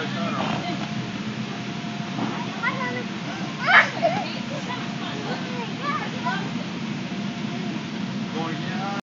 go turn.